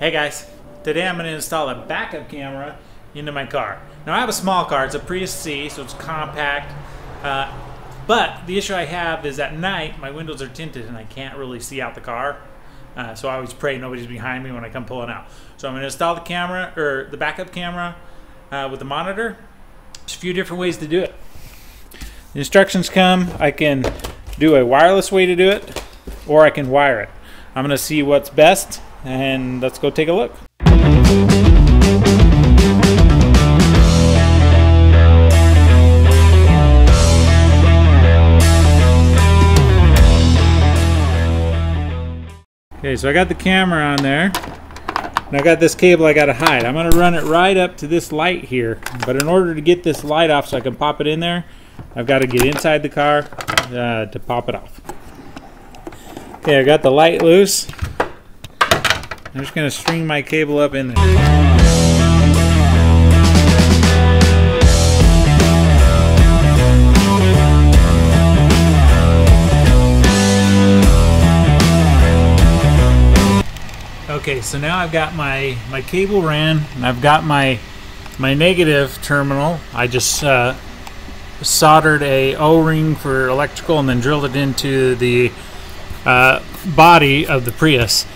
Hey guys, today I'm going to install a backup camera into my car. Now I have a small car, it's a Prius C, so it's compact. Uh, but the issue I have is at night my windows are tinted and I can't really see out the car. Uh, so I always pray nobody's behind me when I come pulling out. So I'm going to install the camera or the backup camera uh, with the monitor. There's a few different ways to do it. The instructions come. I can do a wireless way to do it, or I can wire it. I'm going to see what's best, and let's go take a look. Okay, so I got the camera on there. And I got this cable I gotta hide. I'm gonna run it right up to this light here. But in order to get this light off so I can pop it in there, I've got to get inside the car uh, to pop it off. Okay, I got the light loose. I'm just gonna string my cable up in there. Okay, so now I've got my, my cable ran and I've got my my negative terminal. I just uh, soldered a O-ring for electrical and then drilled it into the uh, body of the Prius.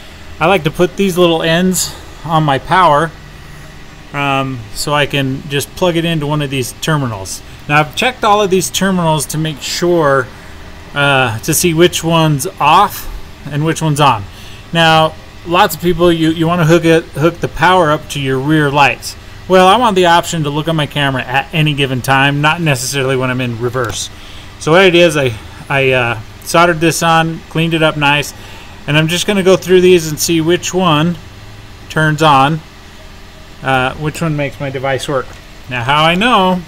I like to put these little ends on my power um, so I can just plug it into one of these terminals. Now I've checked all of these terminals to make sure uh, to see which one's off and which one's on. Now lots of people you, you want to hook it hook the power up to your rear lights. Well, I want the option to look at my camera at any given time, not necessarily when I'm in reverse. So what I did is I, I uh, soldered this on, cleaned it up nice, and I'm just going to go through these and see which one turns on, uh, which one makes my device work. Now how I know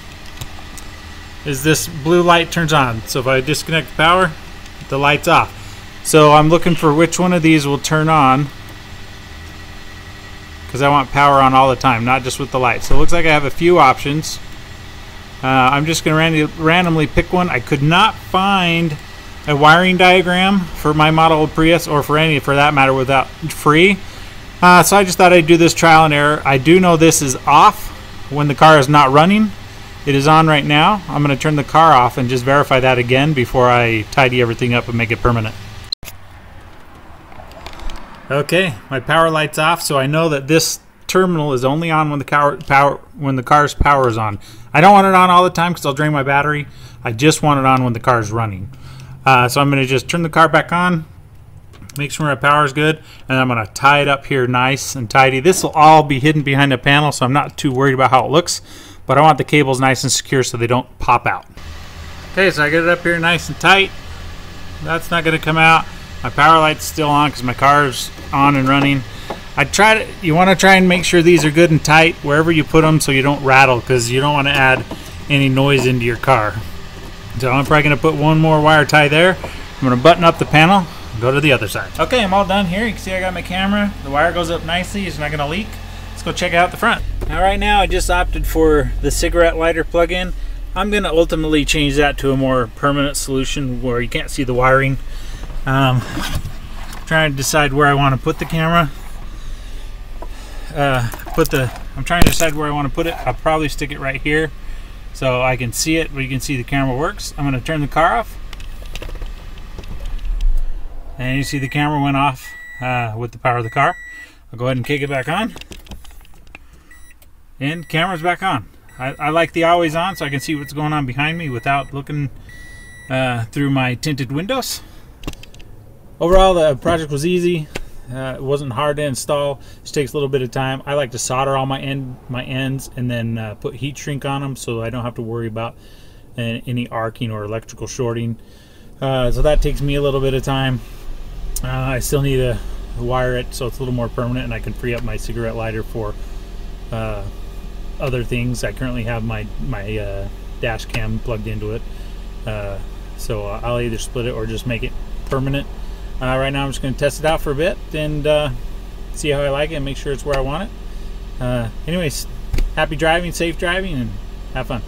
is this blue light turns on. So if I disconnect the power, the light's off. So I'm looking for which one of these will turn on because I want power on all the time, not just with the light. So it looks like I have a few options. Uh, I'm just going to randomly pick one. I could not find a wiring diagram for my model Prius or for any for that matter without free. Uh, so I just thought I'd do this trial and error. I do know this is off when the car is not running. It is on right now. I'm going to turn the car off and just verify that again before I tidy everything up and make it permanent. Okay, my power light's off, so I know that this terminal is only on when the car power when the car's power is on. I don't want it on all the time because I'll drain my battery. I just want it on when the car is running. Uh, so I'm going to just turn the car back on, make sure my power is good, and I'm going to tie it up here nice and tidy. This will all be hidden behind a panel, so I'm not too worried about how it looks. But I want the cables nice and secure so they don't pop out. Okay, so I get it up here nice and tight. That's not going to come out. My power light's still on because my car's on and running. I try to, you want to try and make sure these are good and tight wherever you put them so you don't rattle because you don't want to add any noise into your car. So I'm probably going to put one more wire tie there. I'm going to button up the panel go to the other side. Okay, I'm all done here. You can see I got my camera. The wire goes up nicely. It's not going to leak. Let's go check out the front. Now right now I just opted for the cigarette lighter plug-in. I'm going to ultimately change that to a more permanent solution where you can't see the wiring. Um, trying to decide where I want to put the camera. Uh, put the. I'm trying to decide where I want to put it. I'll probably stick it right here, so I can see it. But you can see the camera works. I'm to turn the car off, and you see the camera went off uh, with the power of the car. I'll go ahead and kick it back on, and camera's back on. I, I like the always on, so I can see what's going on behind me without looking uh, through my tinted windows overall the project was easy uh, it wasn't hard to install. It takes a little bit of time. I like to solder all my end my ends and then uh, put heat shrink on them so I don't have to worry about uh, any arcing or electrical shorting. Uh, so that takes me a little bit of time. Uh, I still need to wire it so it's a little more permanent and I can free up my cigarette lighter for uh, other things. I currently have my my dash cam plugged into it. So I'll either split it or just make it permanent uh, right now I'm just going to test it out for a bit and uh, see how I like it and make sure it's where I want it. Uh, anyways, happy driving, safe driving, and have fun.